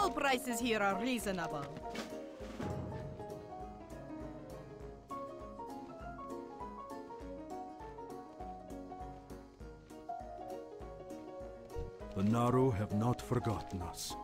All prices here are reasonable. The Naru have not forgotten us.